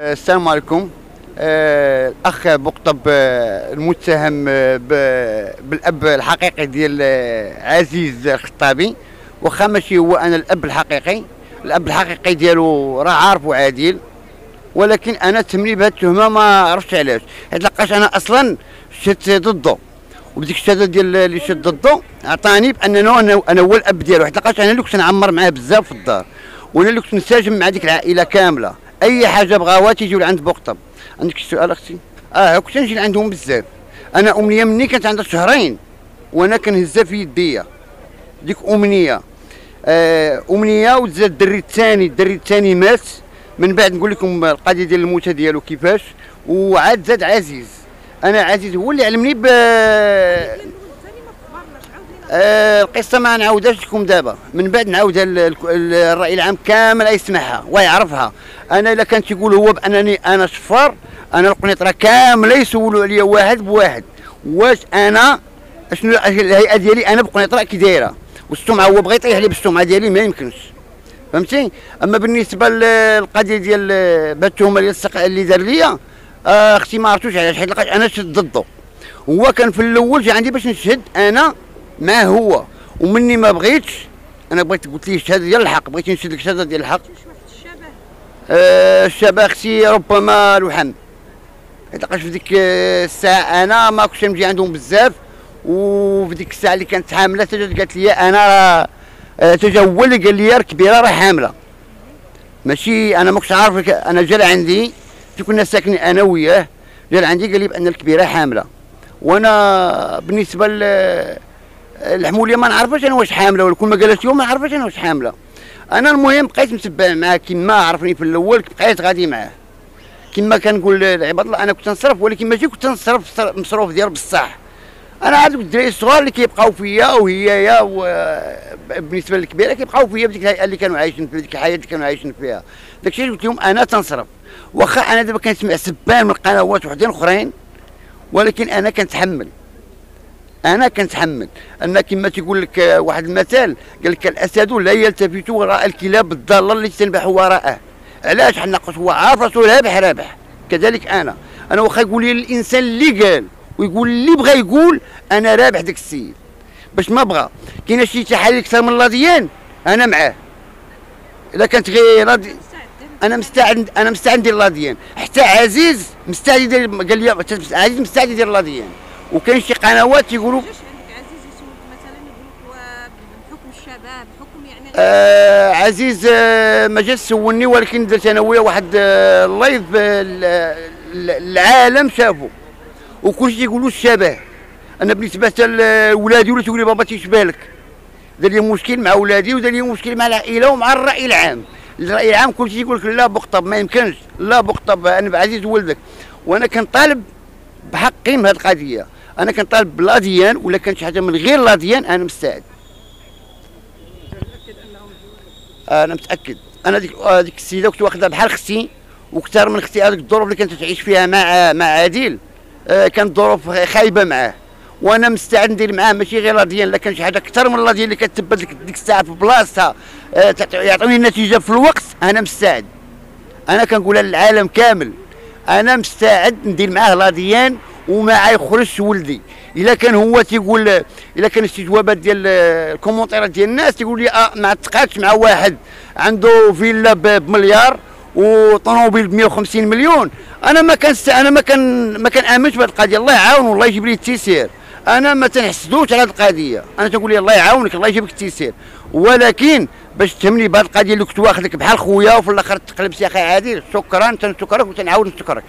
السلام عليكم. آه، الأخ بقطب آه، المتهم آه، بالأب الحقيقي ديال آه، عزيز الخطابي واخا ماشي هو أنا الأب الحقيقي. الأب الحقيقي ديالو راه عارفو عادل ولكن أنا تهمني بهذه التهمة ما عرفتش علاش. حيت لقاش أنا أصلا شدت ضده. وبديك الشهادة ديال اللي شد ضده عطاني بأنه أنا أنا هو الأب ديالو. حيت لقاش أنا اللي كنت نعمر معاه بزاف في الدار وأنا اللي كنت نساجم مع ديك العائلة كاملة أي حاجة بغاوها تيجيو لعند بوقطب عندك شي سؤال أختي؟ آه كنت نجي لعندهم بزاف. أنا أمنية مني كانت عندها شهرين وأنا كنهزها في يديا. ديك أمنية. آه أمنية وزاد الدري الثاني. الدري الثاني مات. من بعد نقول لكم القضية ديال الموتى ديالو كيفاش. وعاد زاد عزيز. أنا عزيز هو اللي علمني ب القصة ما نعاودهاش لكم دابا. من بعد نعاودها ال- ال- ال- الرأي العام كامل يسمعها ويعرفها أنا إلا كان تيقول هو بأنني أنا شفار أنا القنيطرة كاملة يسولوا عليا واحد بواحد. واش أنا؟ شنو الهيئة ديالي؟ أنا بقنيطرة كي دايرة. والسمعة هو بغى يطيح لي بالسمعة ديالي ما يمكنش. فهمتي؟ أما بالنسبة للقضية ديال السق اللي دار ليا آه، أختي ما عرفتوش علاش حيت لقيت أنا شد ضده. هو كان في الأول جا عندي باش نشهد أنا معاه هو؟ ومني ما بغيتش أنا بغيت قلت ليه الشهاده ديال الحق بغيت نشهد لك الشهاده ديال الحق. آه، الشبه أختي ربما لحم لقاش في ديك آه، الساعة أنا ما كنتش نمشي عندهم بزاف وفي ديك الساعة اللي كانت حاملة تجا قالت لي أنا آه، تجا هو اللي قال لي الكبيرة راه حاملة. ماشي أنا ما كنتش عارف أنا جا عندي كنا ساكنين أنا وياه جا عندي قال لي بأن الكبيرة حاملة. وأنا بالنسبة ل الحموليه ما نعرفش أنا واش حاملة ولا كل ما قالت يوم ما نعرفش أنا واش حاملة. أنا المهم بقيت متبع معاه كيما عرفني في الأول بقيت غادي معاه. كما كنقول لعباد الله أنا كنت نصرف ولكن ماشي كنت نصرف صر- مصروف ديال بصح. أنا عاد الدراري الصغار اللي كيبقاو فيا وهي بالنسبة للكبيرة كيبقاو فيا بديك الهيئه اللي كانوا عايشين في ديك الحياة اللي كانوا عايشين فيها. داكشي اللي قلت لهم أنا تنصرف. واخا أنا دابا كنسمع سبان من القنوات وحدين أخرين ولكن أنا كنتحمل. أنا كنتحمل أنا كما تيقول لك واحد المثال قال لك الأسد لا يلتفت وراء الكلاب الضالة التي تنبح وراءه. علاش؟ حنا قلت هو عارف راسو رابح رابح. كذلك أنا. أنا واخا يقول لي الإنسان اللي قال ويقول اللي بغى يقول أنا رابح داك السيد. باش ما بغى. كاين شي تحاليل أكثر من لاضيان أنا معاه. إذا كانت غير راضي أنا مستعد أنا مستعد ندير لاضيان حتى عزيز مستعد قال لي عزيز مستعد يدير لاضيان وكاين شي قنوات يقولوا علاش عندك عزيز يسولك مثلا يقول لك بحكم الشباب بحكم يعني آه عزيز آه ما جاش سولني ولكن درت أنا وياه واحد آه اللايف آه ال- ال- العالم شافوا وكلشي يقولوا الشبه أنا بالنسبة لولادي ولا تقول لي بابا تيشبه لك دار لي مشكل مع ولادي ودار لي مشكل مع العائلة ومع الرأي العام. الرأي العام كلشي يقول لك لا بقطب ما يمكنش. لا بقطب أنا عزيز ولدك. وأنا كنطالب بحقي من هذه القضية. أنا كنطالب بلاديان ولا كان شي حاجة من غير لاديان أنا مستعد. أنا متأكد. أنا ديك آه، ديك السيدة كنت واخدها بحال أختي وكثر من أختي هذيك الظروف اللي كانت تعيش فيها مع مع عادل آه، كانت ظروف خايبة معاه. وأنا مستعد ندير معاه ماشي غير لاضيان لا كان شي حاجة أكثر من لاضيان اللي كتثبت ديك الساعة في بلاصتها آه، يعطوني النتيجة في الوقت أنا مستعد. أنا كنقولها للعالم كامل. أنا مستعد ندير معاه لاضيان وما يخرجش ولدي. إلا كان هو تيقول إلا كان استجوابات ديال الكومونتيرات ديال الناس تيقول لي آه ما تقاتش مع واحد. عنده فيلا بمليار وطوموبيل ب 150 مليون. أنا ما كان أنا ما كان ما كان آمنش بهذه القضية. الله يعاون والله يجيب لي التيسير. أنا ما تنحسدوش على هذه القضية. أنا تقول لي الله يعاونك الله يجيب لك التيسير. ولكن باش تهمني بهذه القضية اللي كنت واخدك بحال خويا وفي الآخر تقلب يا أخي عادل شكرا تنشكرك وتنعاود نشكرك.